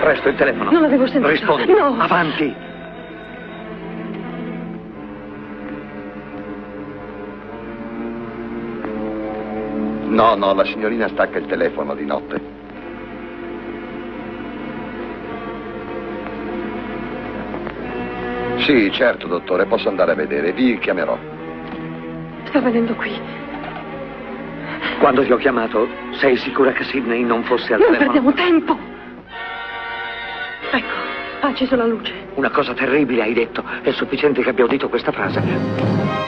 Presto il telefono. Non l'avevo sentito. Rispondi. No. Avanti. No, no, la signorina stacca il telefono di notte. Sì, certo, dottore, posso andare a vedere. Vi chiamerò. Sta venendo qui. Quando ti ho chiamato, sei sicura che Sidney non fosse al Non telefono? perdiamo tempo. Ha acceso la luce. Una cosa terribile hai detto. È sufficiente che abbia udito questa frase.